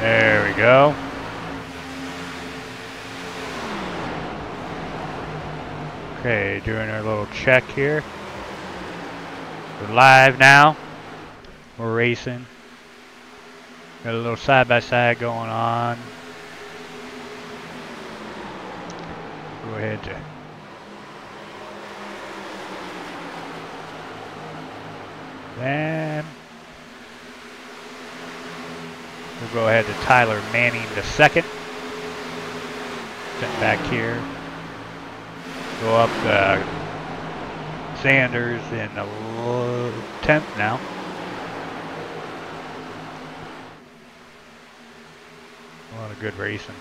There we go. Okay, doing our little check here. We're live now. We're racing. Got a little side by side going on. Go ahead to then we'll go ahead to Tyler Manning the second. Set back here. Go up the Sanders in the tenth now. A lot of good racing.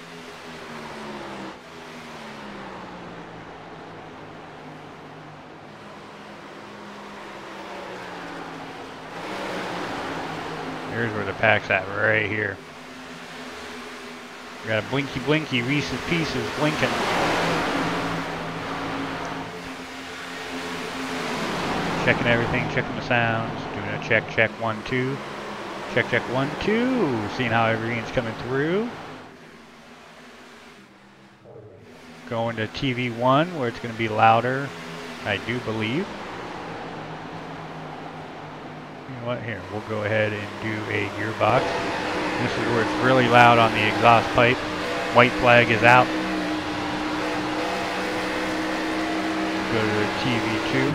Here's where the pack's at, right here. Got a blinky blinky Reese's Pieces blinking. Checking everything, checking the sounds, doing a check, check, one, two. Check, check, one, two. Seeing how everything's coming through. Going to TV one where it's going to be louder, I do believe. What? Here, we'll go ahead and do a gearbox. This is where it's really loud on the exhaust pipe. White flag is out. Go to TV2.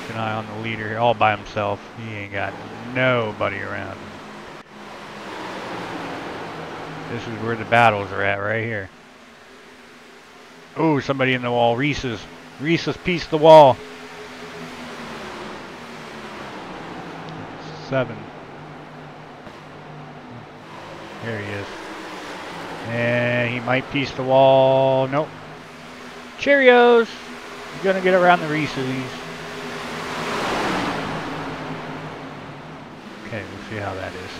Keep an eye on the leader here, all by himself. He ain't got nobody around. This is where the battles are at, right here. Oh, somebody in the wall. Reese's. Reese's piece the wall. Seven. There he is. And he might piece the wall. Nope. Cheerios! He's gonna get around the Reese's. Okay, we'll see how that is.